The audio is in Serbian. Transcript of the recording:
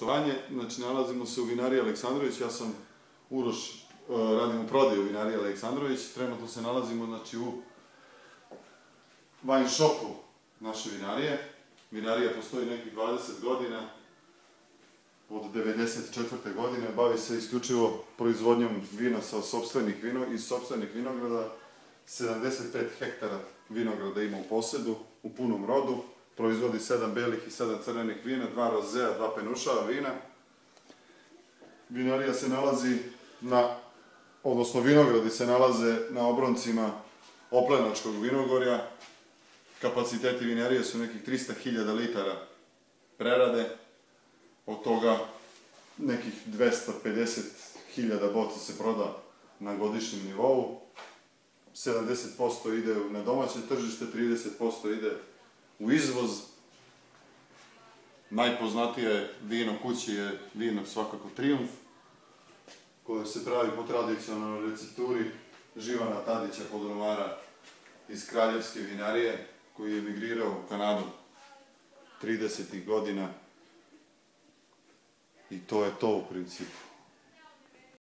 Poštovanje, znači nalazimo se u vinariji Aleksandrović, ja sam Uroš, e, radim u prodaju u vinariji Aleksandrović, trenutno se nalazimo znači u wine shopu naše vinarije. Vinarija postoji nekih 20 godina, od 94. godine, bavi se isključivo proizvodnjom vina sa sobstvenih vino, iz sobstvenih vinograda. 75 hektara vinograda ima u posedu, u punom rodu. Proizvodi 7 belih i 7 crvenih vina, 2 rozea, 2 penušava vina. Vinarija se nalazi na, odnosno vinogradi se nalaze na obroncima Oplenačkog vinogorja. Kapaciteti vinarije su nekih 300.000 litara prerade, od toga nekih 250.000 boca se proda na godišnjem nivou. 70% ide na domaće tržište, 30% ide u izvoz. Najpoznatije vino kući je vino svakako Triumf, koje se pravi po tradicionalnoj recepturi Živana Tadića Podromara iz Kraljevske vinarije, koji je emigrirao u Kanadu 30. godina i to je to u principu.